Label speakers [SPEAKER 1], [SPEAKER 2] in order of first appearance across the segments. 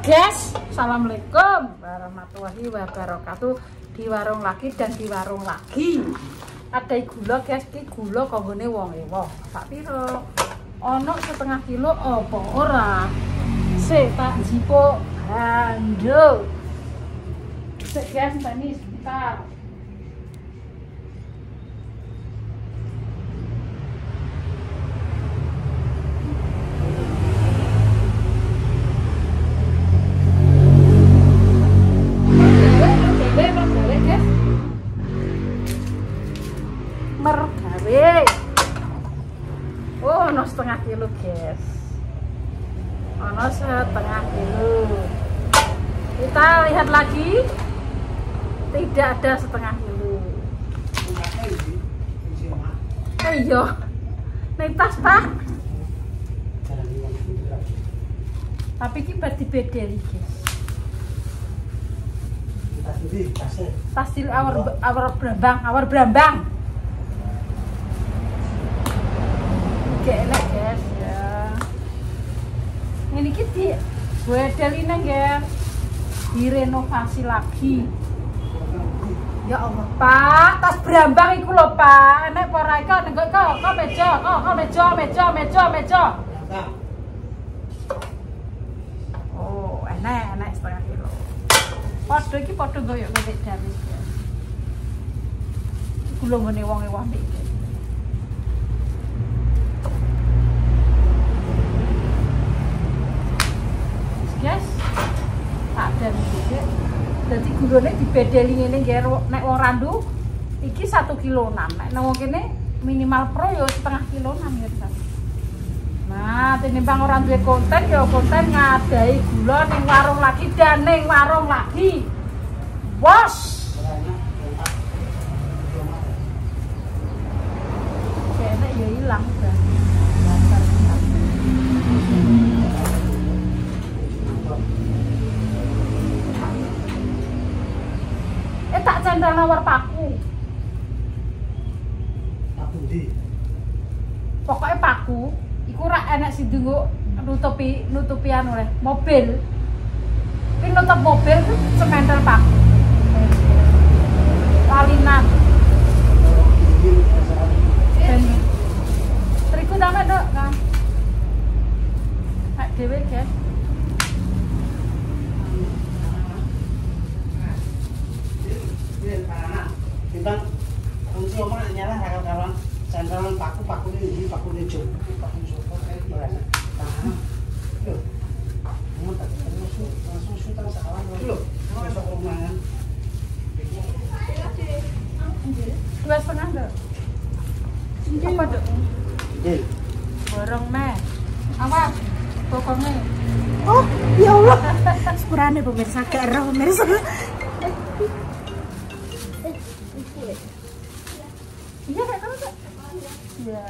[SPEAKER 1] guys, Assalamualaikum warahmatullahi wabarakatuh. Di warung lagi dan di warung lagi. Ada gula guys, ini gula konggone wong ewo. Tak piro? Ono setengah kilo apa ora? Se tak jipo hando Se guys, ini sebentar oh no setengah kilo guys. Ono setengah kilo. Kita lihat lagi. Tidak ada setengah kilo. Eh iya. Nih tas pak. Tapi kita dibedeli guys. Tas awar awar brambang awar gelek guys ya. Ini kita gue delina guys. Direnovasi lagi. Ya Allah pak. Tas brambang iku lho pak. Enek ora iku? Nek kok kok meja kok kok meja meja meja meja. Oh enek enek setengah kilo. Podo iki podo goyok gede dari guys. Gula ngene wong ewah guys tak dan juga jadi gulune dibedeli ngene nggih nek wong randu iki 1 kilo 6 nek nang kene minimal pro yo setengah kilo 6 ya. Nah, tinimbang orang duwe konten ya konten ngadai gula ning warung lagi dan ning warung lagi. Bos. Kayaknya ya hilang udah. Cendal nawar paku. Pokoknya paku, iku rak enak sih dulu nutupi nutupi anu le, mobil. Ini nutup mobil ku semental paku. Lalinan. Dan terigu tamat dok kan. Hak dewe guys.
[SPEAKER 2] Timbang kunci omah nyala kawan-kawan sandalan paku paku ini paku ini jauh paku sopo kayak gitu. Tahan. Yo. Kamu tak langsung langsung sudah sekawan dulu. Besok rumah kan.
[SPEAKER 1] Dua setengah dok. Apa dok?
[SPEAKER 2] Jil.
[SPEAKER 1] Borong meh. Apa? Pokoknya.
[SPEAKER 3] Oh, ya Allah. Sepurane pemirsa gak roh pemirsa.
[SPEAKER 1] Iya kayak. Iya.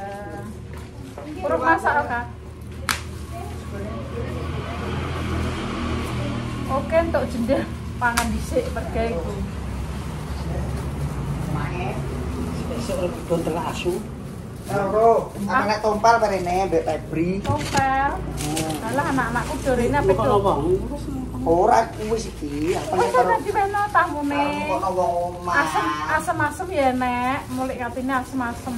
[SPEAKER 1] Urut masak kak. Oke untuk jendel pangan dhisik perga iku.
[SPEAKER 2] Besok bontel asu. Bro,
[SPEAKER 1] Ah.
[SPEAKER 2] anak parene mbek Febri.
[SPEAKER 1] Tompel. Alah anak-anakku dorene apa
[SPEAKER 2] Kok
[SPEAKER 1] itu?
[SPEAKER 2] ngomong? Ora wis iki, apa nek karo
[SPEAKER 1] nanti meno tamune.
[SPEAKER 2] kono wong omah.
[SPEAKER 1] Asem asem-asem ya nek, mulik katine asem-asem.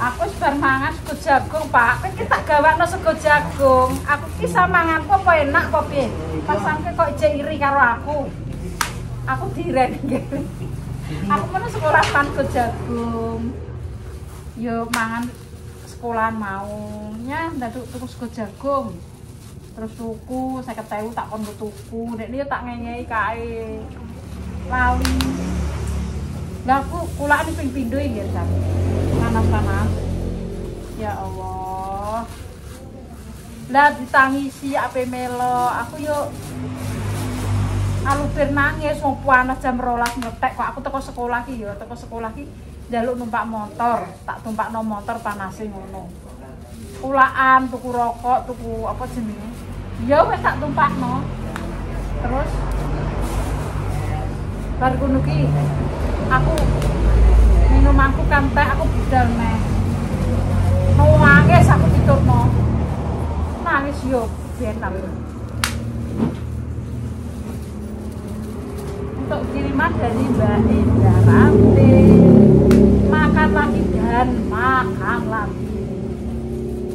[SPEAKER 1] Aku wis bar mangan sego jagung, Pak. Kowe ki tak gawakno sego jagung. Aku ki samanganku apa enak apa piye? Pasangke kok ijek iri karo aku. Aku diren ngene. Aku metu sekolah pan sego jagung. Yo mangan sekolahan mau. Nya ndak tuku sego jagung. Terus tuku 50.000 tak kon tuku. Nek dia tak ngenyei kae. Lali. Lah aku kulaan ping pindho iki ya, Panas-panas. Ya Allah. Lah ditangisi ape melo, aku yo alupir nangis mau panas jam rolas ngetek kok aku teko sekolah ki yo teko sekolah ki njaluk numpak motor tak tumpakno motor panase ngono kulaan tuku rokok tuku apa jenenge ya wis tak tumpakno terus bar ngono ki aku tukang teh aku budal neh. Nangis aku diturno. Nangis yo benar. Untuk kiriman dari Mbak Indah Ranti. Makan lagi dan makan lagi.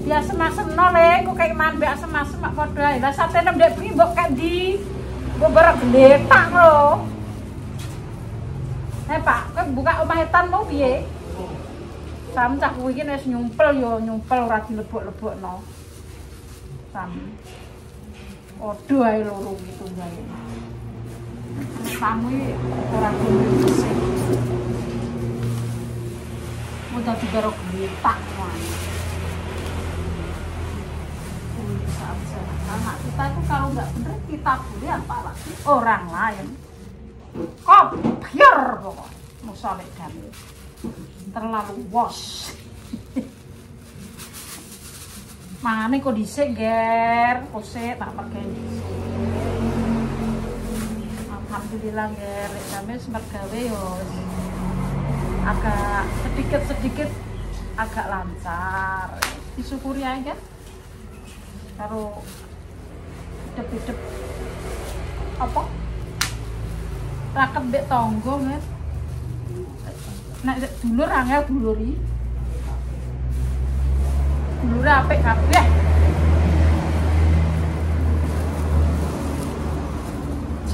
[SPEAKER 1] Dia semasem le, kok kayak man mbak semasem mak padha ae. Lah satene ndek bengi mbok kek ndi? Mbok bareng gletak lho. Eh Pak, kowe buka omah etan mau piye? Sam cah kuwi iki wis nyumpel yo nyumpel ora dilebok-lebokno. Sam. Odo ae loro gitu gawe. Iki ora kudu sing. Mau dadi karo wae. anak kita itu kalau nggak bener kita boleh apalagi orang lain. Kopior pokok musolek kami terlalu wos. Mangane kok dhisik ger. Kose tak pakai Alhamdulillah ger kami sempat gawe yo agak sedikit-sedikit agak lancar. Disyukuri aja karo hidup-hidup apa? Raket mbek tangga nget nek dulur angel duluri. Dulure apik kabeh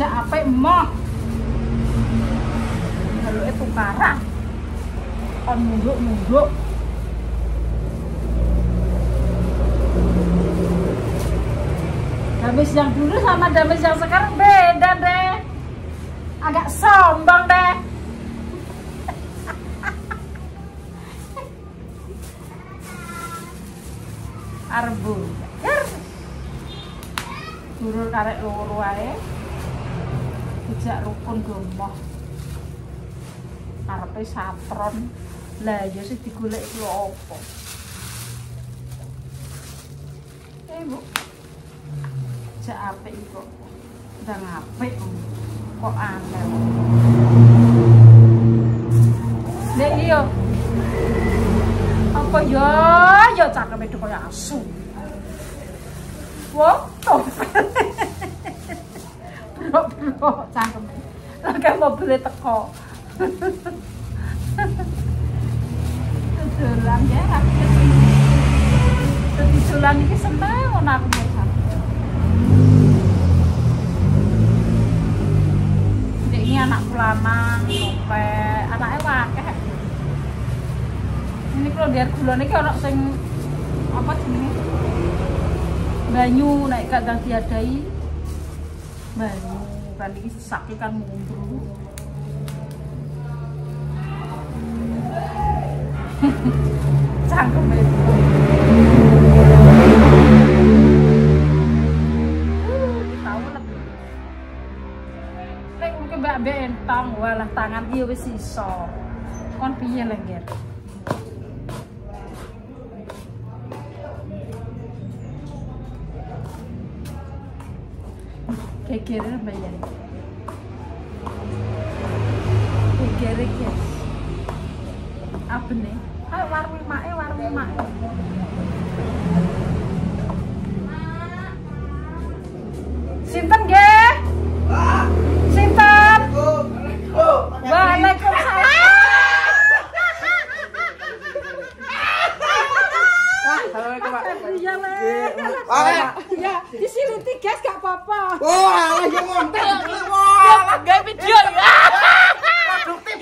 [SPEAKER 1] jak apik emoh jaluke tukaran kon nunduk-nunduk Damis yang dulu sama Damis yang sekarang beda deh. Agak sombong deh. Arbu. Dulur karek loro ae. Dijak rukun gemoh. Karepe satron. Lah ya sih digolek lho opo. Eh, Bu. Jak apik kok ndang apik kok aneh nek iya. Apa ya ya cakeme kaya asu. Wah bro bro cakeme lagi mobil teko Dolan ya. Jadi dolan ini seneng aku ini anak lanang sampai anaknya wakeh ini kalau biar gula ini orang sing apa jenis banyu naik kadang diadai banyu kan ini sakit kan mundur cangkem itu mbak bentong walah tangan iya wis iso. Kon piye kekere bayar guys apa nih? Ayo warmi mae warmi mae Sinten nggih?
[SPEAKER 2] Oh, alah ya montek. Wah,
[SPEAKER 4] Gak video ya.
[SPEAKER 2] produktif.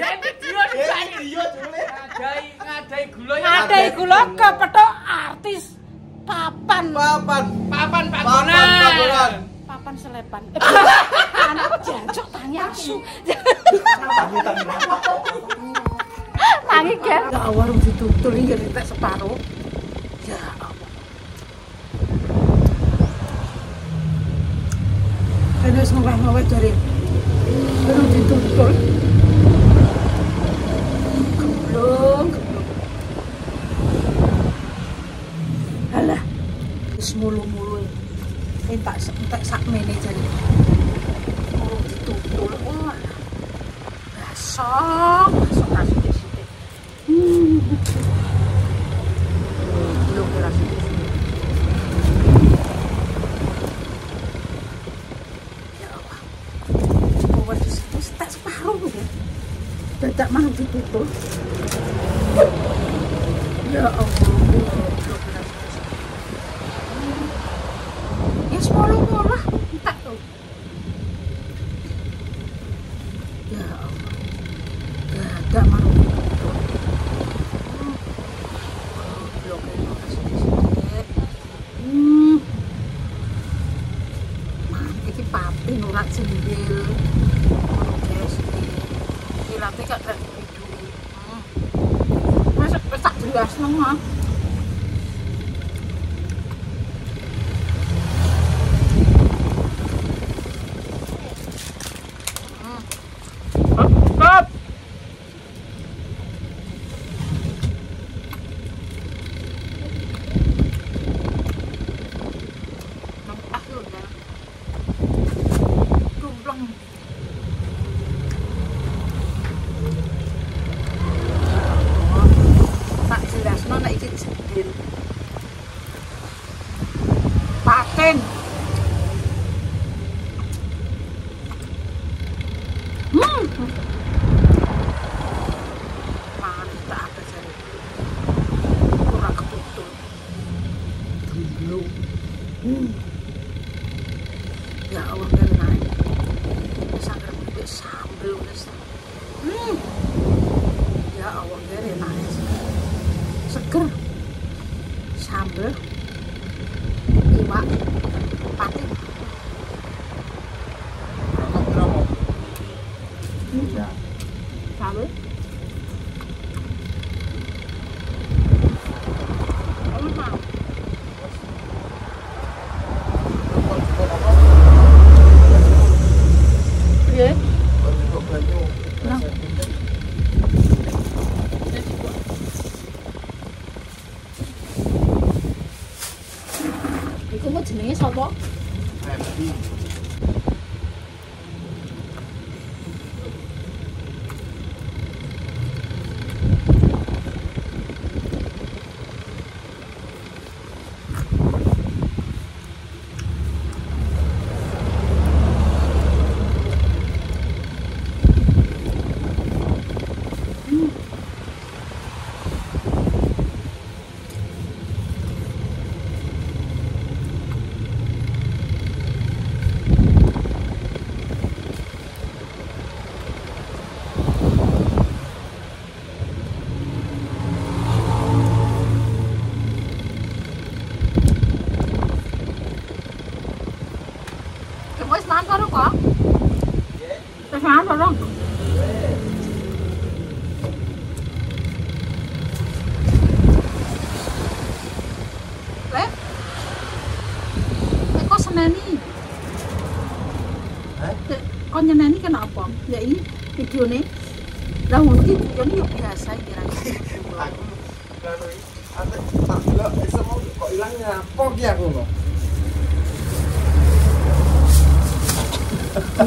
[SPEAKER 4] Gak video sini.
[SPEAKER 2] Iya, Jule.
[SPEAKER 4] Ngadai ngadai gula ya.
[SPEAKER 1] Ada iku lho kepethuk artis papan.
[SPEAKER 2] Papan.
[SPEAKER 4] Papan Pak
[SPEAKER 2] Gonan.
[SPEAKER 1] Papan selepan. Anakku jancuk tangi asu. Tangi kan. Ya warung ditutul iki entek separuh. Bismillahirrahmanirrahim. Terus ditutup. Keblung, keblung. Alah, wis mulu-mulu. Entak entak sak mene jane.
[SPEAKER 3] Mulu ditutup. huh?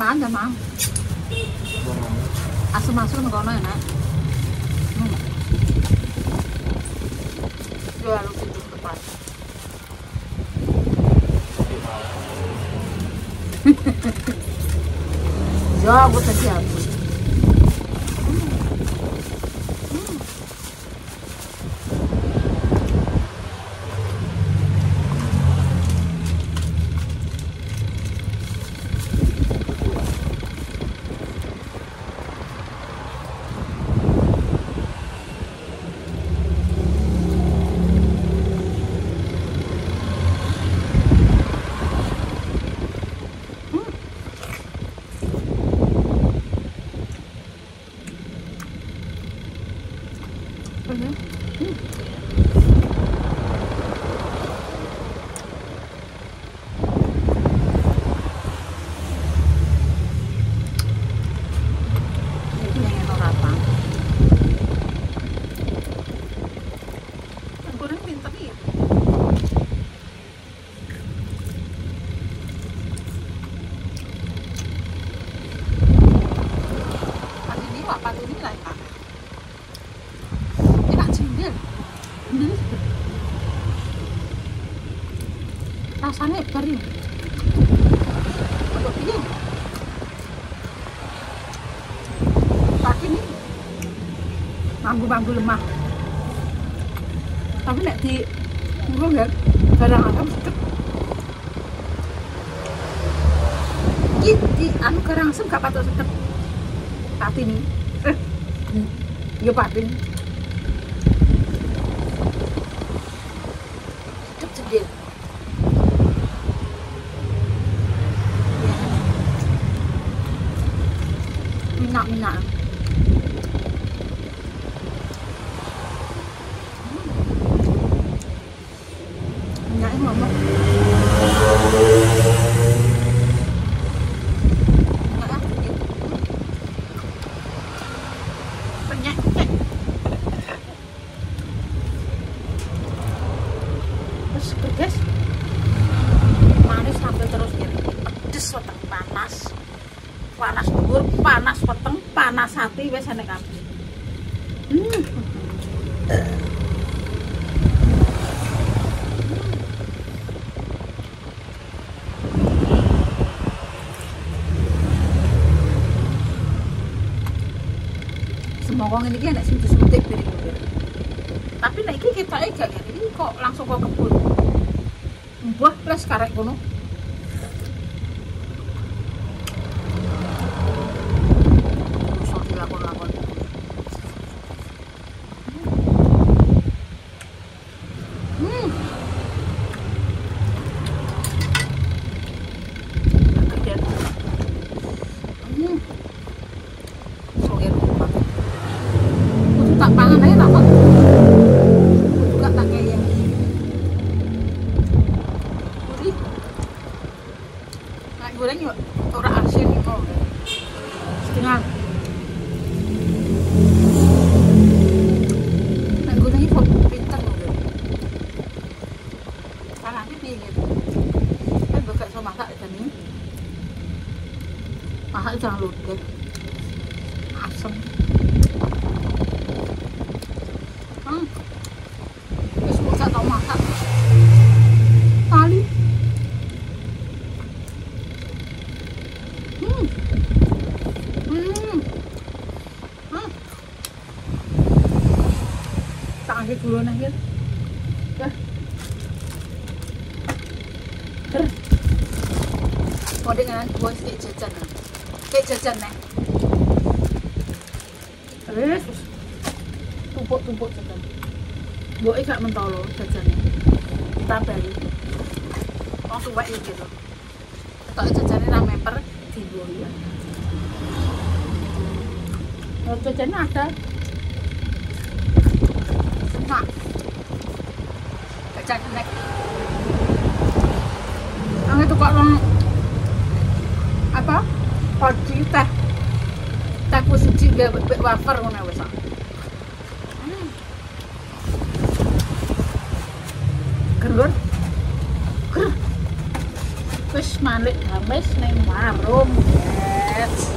[SPEAKER 3] Saan dyan, ma'am? Aso-maso, magkano ya ha? Hmm. Lalo ko ito pa. Jago. Mampu-mampu lemah. Tapi nek di ngurung ya, barang agam sedep. Iki di anu garang asem gak patut sedep. Pati nih. Eh. Ya pati. Sedep cendil. Minyak-minyak. Minyaknya Terus pedes. Manis sampai terus ya. Pedes weteng panas. Panas dhuwur, panas weteng, panas hati wis enek kabeh. Hmm. Semoga ini enak sing teléfono Masak jangan lupa. Asam. Hmm. Kok gak tau. Kali. Hmm. Hmm. Hmm. Ambil dulu nih, Gil. Dah. Ter. Kau dengan buat kayak jajan. Kayak jajan nih. Terus. Tumpuk-tumpuk jajan. Buat gak wae gitu. Ya. Ada. Enak. Jajan nek. Ang itu kok apa? Podi teh. Teh pusiji gawe wafer ngono wis. Hmm. Gerun. Ger. Wis malik gamis ning warung, guys.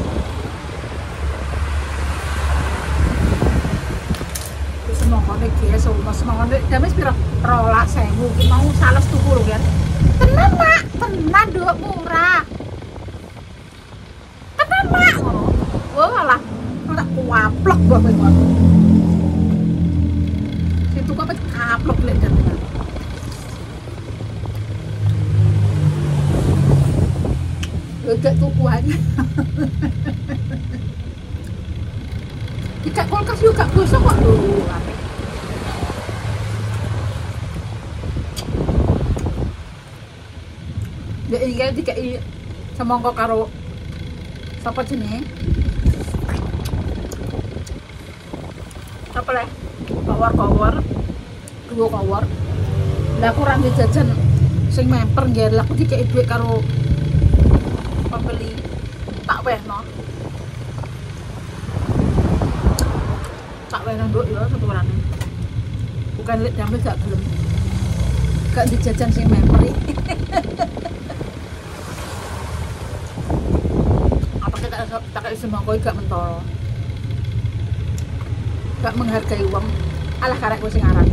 [SPEAKER 3] Wis semongone dia semua semongone gamis piro? 12.000 ki mau sales tuku Mak. Tenan nduk murah. Tenan, Mak. alah. Tak kuaplok lek jenengan. Gak tukuannya. Tidak kulkas juga gosok kok dulu. Ya iya dikai semongko karo sapa jenenge? Apa leh? kawar-kawar dua kawar lah aku ra ndek jajan sing memper nggih lah aku dikei duit karo pembeli. Tak wehno tak wehno nduk ya sepurane bukan lek damel gak gelem. Gak dijajan sing iki. apa kita tak kayak semangko iki gak mentol? Gak menghargai uang alah karek sing aran